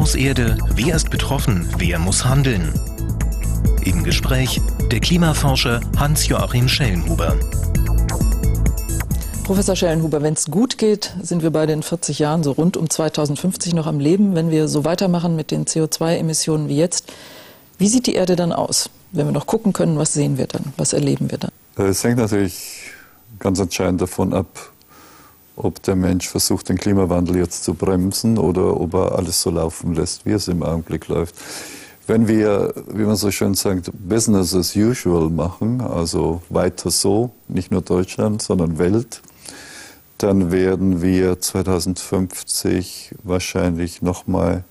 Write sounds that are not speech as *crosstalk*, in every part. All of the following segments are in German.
Chaos Erde, wer ist betroffen, wer muss handeln? Im Gespräch der Klimaforscher Hans-Joachim Schellenhuber. Professor Schellenhuber, wenn es gut geht, sind wir beide in 40 Jahren, so rund um 2050 noch am Leben. Wenn wir so weitermachen mit den CO2-Emissionen wie jetzt, wie sieht die Erde dann aus? Wenn wir noch gucken können, was sehen wir dann? Was erleben wir dann? Es hängt natürlich ganz entscheidend davon ab, ob der Mensch versucht, den Klimawandel jetzt zu bremsen oder ob er alles so laufen lässt, wie es im Augenblick läuft. Wenn wir, wie man so schön sagt, Business as usual machen, also weiter so, nicht nur Deutschland, sondern Welt, dann werden wir 2050 wahrscheinlich nochmal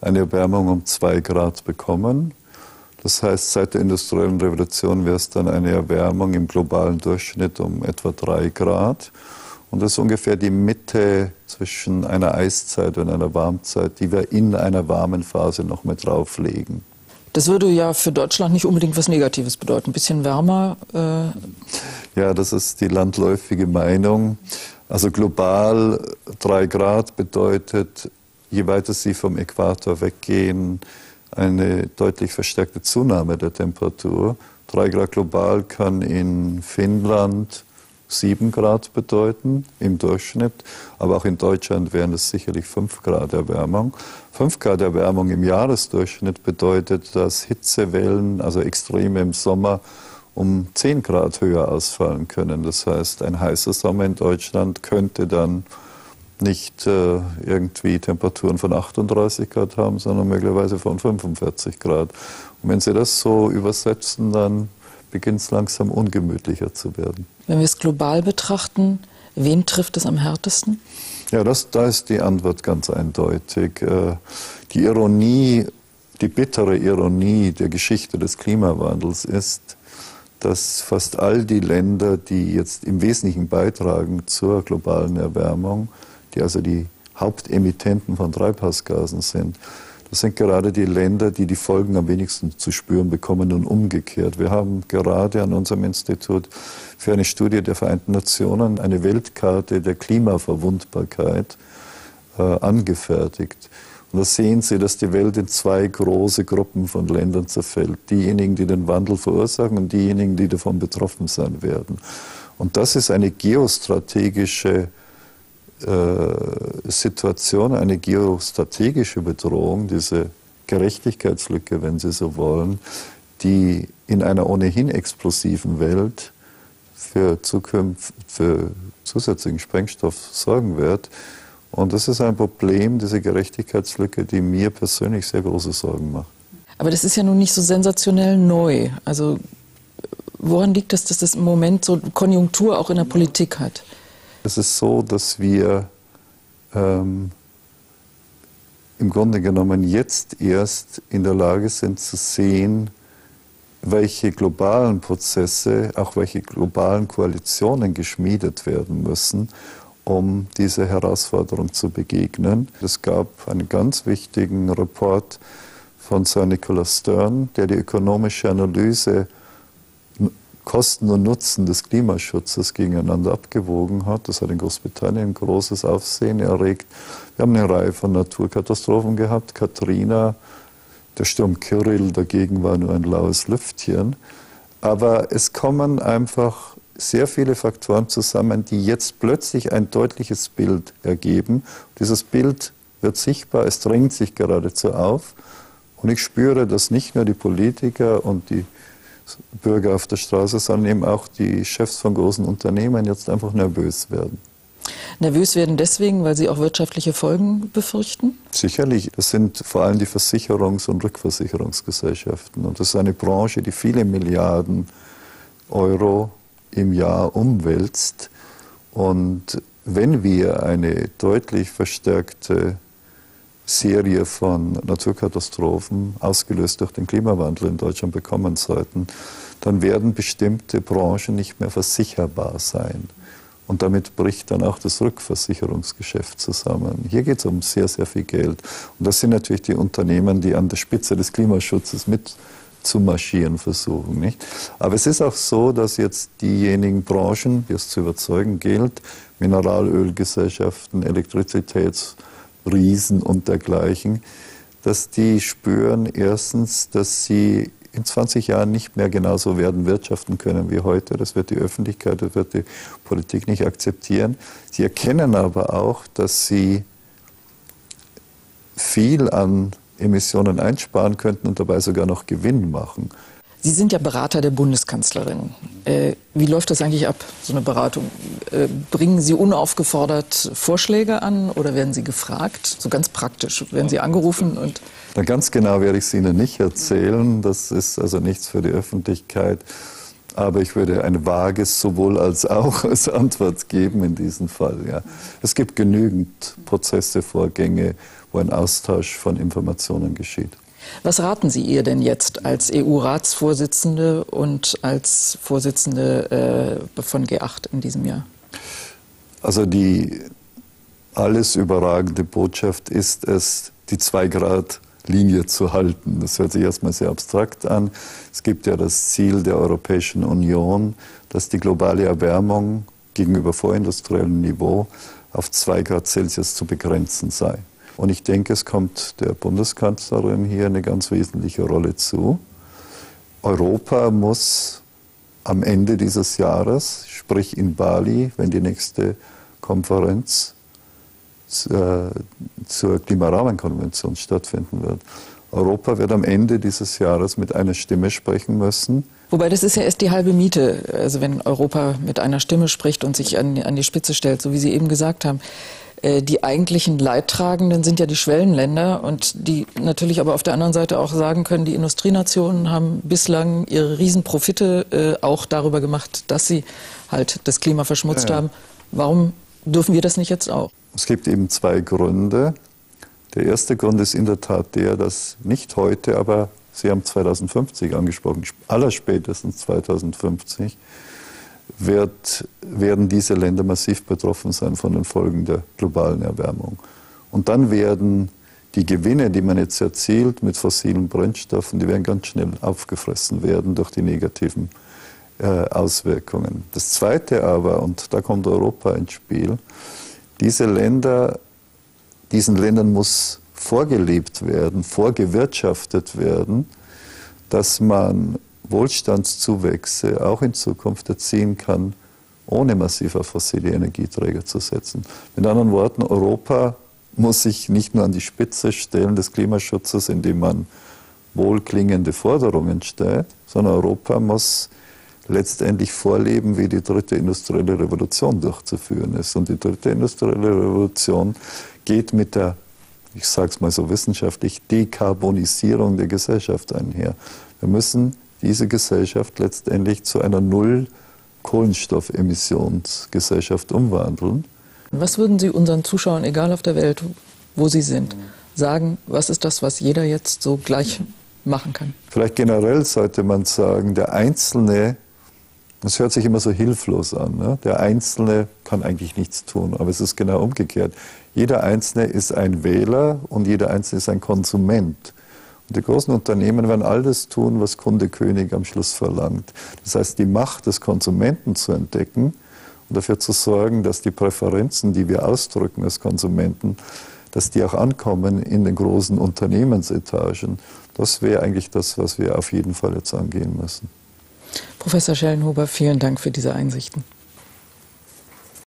eine Erwärmung um zwei Grad bekommen. Das heißt, seit der industriellen Revolution wäre es dann eine Erwärmung im globalen Durchschnitt um etwa drei Grad. Und das ist ungefähr die Mitte zwischen einer Eiszeit und einer Warmzeit, die wir in einer warmen Phase noch mit drauflegen. Das würde ja für Deutschland nicht unbedingt was Negatives bedeuten. Ein bisschen wärmer. Äh ja, das ist die landläufige Meinung. Also global drei Grad bedeutet, je weiter Sie vom Äquator weggehen, eine deutlich verstärkte Zunahme der Temperatur. Drei Grad global kann in Finnland, 7 Grad bedeuten im Durchschnitt, aber auch in Deutschland wären es sicherlich 5 Grad Erwärmung. 5 Grad Erwärmung im Jahresdurchschnitt bedeutet, dass Hitzewellen, also Extreme im Sommer, um 10 Grad höher ausfallen können. Das heißt, ein heißer Sommer in Deutschland könnte dann nicht äh, irgendwie Temperaturen von 38 Grad haben, sondern möglicherweise von 45 Grad. Und wenn Sie das so übersetzen, dann beginnt es langsam ungemütlicher zu werden. Wenn wir es global betrachten, wen trifft es am härtesten? Ja, das, da ist die Antwort ganz eindeutig. Äh, die Ironie, die bittere Ironie der Geschichte des Klimawandels ist, dass fast all die Länder, die jetzt im Wesentlichen beitragen zur globalen Erwärmung, die also die Hauptemittenten von Treibhausgasen sind, das sind gerade die Länder, die die Folgen am wenigsten zu spüren bekommen und umgekehrt. Wir haben gerade an unserem Institut für eine Studie der Vereinten Nationen eine Weltkarte der Klimaverwundbarkeit äh, angefertigt. Und da sehen Sie, dass die Welt in zwei große Gruppen von Ländern zerfällt. Diejenigen, die den Wandel verursachen und diejenigen, die davon betroffen sein werden. Und das ist eine geostrategische Situation, eine geostrategische Bedrohung, diese Gerechtigkeitslücke, wenn Sie so wollen, die in einer ohnehin explosiven Welt für, Zukunft, für zusätzlichen Sprengstoff sorgen wird. Und das ist ein Problem, diese Gerechtigkeitslücke, die mir persönlich sehr große Sorgen macht. Aber das ist ja nun nicht so sensationell neu. Also woran liegt das, dass das im Moment so Konjunktur auch in der Politik hat? Es ist so, dass wir ähm, im Grunde genommen jetzt erst in der Lage sind zu sehen, welche globalen Prozesse, auch welche globalen Koalitionen geschmiedet werden müssen, um dieser Herausforderung zu begegnen. Es gab einen ganz wichtigen Report von Sir Nicholas Stern, der die ökonomische Analyse Kosten und Nutzen des Klimaschutzes gegeneinander abgewogen hat. Das hat in Großbritannien großes Aufsehen erregt. Wir haben eine Reihe von Naturkatastrophen gehabt. Katrina, der Sturm Kyrill dagegen war nur ein laues Lüftchen. Aber es kommen einfach sehr viele Faktoren zusammen, die jetzt plötzlich ein deutliches Bild ergeben. Dieses Bild wird sichtbar, es drängt sich geradezu auf. Und ich spüre, dass nicht nur die Politiker und die Bürger auf der Straße, sondern eben auch die Chefs von großen Unternehmen jetzt einfach nervös werden. Nervös werden deswegen, weil sie auch wirtschaftliche Folgen befürchten? Sicherlich. Das sind vor allem die Versicherungs- und Rückversicherungsgesellschaften. Und das ist eine Branche, die viele Milliarden Euro im Jahr umwälzt. Und wenn wir eine deutlich verstärkte Serie von Naturkatastrophen, ausgelöst durch den Klimawandel in Deutschland, bekommen sollten, dann werden bestimmte Branchen nicht mehr versicherbar sein. Und damit bricht dann auch das Rückversicherungsgeschäft zusammen. Hier geht es um sehr, sehr viel Geld. Und das sind natürlich die Unternehmen, die an der Spitze des Klimaschutzes mit zu marschieren versuchen. Nicht? Aber es ist auch so, dass jetzt diejenigen Branchen, die es zu überzeugen gilt, Mineralölgesellschaften, Elektrizitäts- Riesen und dergleichen, dass die spüren erstens, dass sie in 20 Jahren nicht mehr genauso werden wirtschaften können wie heute. Das wird die Öffentlichkeit, das wird die Politik nicht akzeptieren. Sie erkennen aber auch, dass sie viel an Emissionen einsparen könnten und dabei sogar noch Gewinn machen. Sie sind ja Berater der Bundeskanzlerin. Äh, wie läuft das eigentlich ab, so eine Beratung? Äh, bringen Sie unaufgefordert Vorschläge an oder werden Sie gefragt? So ganz praktisch. Werden Sie angerufen und. Na, ganz genau werde ich es Ihnen nicht erzählen. Das ist also nichts für die Öffentlichkeit. Aber ich würde ein vages sowohl als auch *laughs* als Antwort geben in diesem Fall. Ja. Es gibt genügend Prozesse, Vorgänge, wo ein Austausch von Informationen geschieht. Was raten Sie ihr denn jetzt als EU-Ratsvorsitzende und als Vorsitzende äh, von G8 in diesem Jahr? Also die alles überragende Botschaft ist es, die zwei Grad Linie zu halten. Das hört sich erstmal sehr abstrakt an. Es gibt ja das Ziel der Europäischen Union, dass die globale Erwärmung gegenüber vorindustriellem Niveau auf zwei Grad Celsius zu begrenzen sei. Und ich denke, es kommt der Bundeskanzlerin hier eine ganz wesentliche Rolle zu. Europa muss am Ende dieses Jahres, sprich in Bali, wenn die nächste Konferenz äh, zur Klimarahmenkonvention stattfinden wird. Europa wird am Ende dieses Jahres mit einer Stimme sprechen müssen. Wobei das ist ja erst die halbe Miete, also wenn Europa mit einer Stimme spricht und sich an, an die Spitze stellt, so wie Sie eben gesagt haben. Äh, die eigentlichen Leidtragenden sind ja die Schwellenländer und die natürlich aber auf der anderen Seite auch sagen können, die Industrienationen haben bislang ihre Riesenprofite äh, auch darüber gemacht, dass sie halt das Klima verschmutzt ja. haben. Warum dürfen wir das nicht jetzt auch? Es gibt eben zwei Gründe. Der erste Grund ist in der Tat der, dass nicht heute, aber Sie haben 2050 angesprochen, allerspätestens 2050, wird, werden diese Länder massiv betroffen sein von den Folgen der globalen Erwärmung. Und dann werden die Gewinne, die man jetzt erzielt mit fossilen Brennstoffen, die werden ganz schnell aufgefressen werden durch die negativen äh, Auswirkungen. Das Zweite aber, und da kommt Europa ins Spiel, diese Länder, diesen Ländern muss vorgelebt werden, vorgewirtschaftet werden, dass man Wohlstandszuwächse auch in Zukunft erzielen kann, ohne massiv auf fossile Energieträger zu setzen. Mit anderen Worten, Europa muss sich nicht nur an die Spitze stellen des Klimaschutzes, indem man wohlklingende Forderungen stellt, sondern Europa muss letztendlich vorleben, wie die dritte industrielle Revolution durchzuführen ist. Und die dritte industrielle Revolution geht mit der, ich sage es mal so wissenschaftlich, Dekarbonisierung der Gesellschaft einher. Wir müssen diese Gesellschaft letztendlich zu einer Null Kohlenstoffemissionsgesellschaft umwandeln. Was würden Sie unseren Zuschauern, egal auf der Welt, wo sie sind, sagen, was ist das, was jeder jetzt so gleich machen kann? Vielleicht generell sollte man sagen, der Einzelne, das hört sich immer so hilflos an, ne? der Einzelne kann eigentlich nichts tun, aber es ist genau umgekehrt. Jeder Einzelne ist ein Wähler und jeder Einzelne ist ein Konsument. Und die großen Unternehmen werden all das tun, was Kunde König am Schluss verlangt. Das heißt, die Macht des Konsumenten zu entdecken und dafür zu sorgen, dass die Präferenzen, die wir ausdrücken als Konsumenten, dass die auch ankommen in den großen Unternehmensetagen. Das wäre eigentlich das, was wir auf jeden Fall jetzt angehen müssen. Professor Schellenhuber, vielen Dank für diese Einsichten.